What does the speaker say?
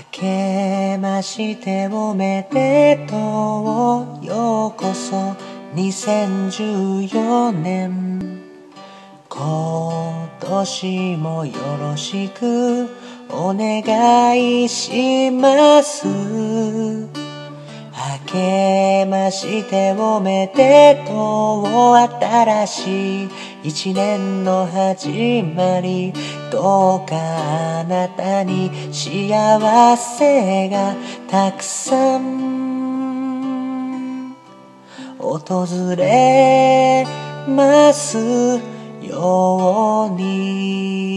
明けましておめでとうようこそ。2014年。今年もよろしくお願いします。明けましておめでとう新しい一年の始まりどうかあなたに幸せがたくさん訪れますように。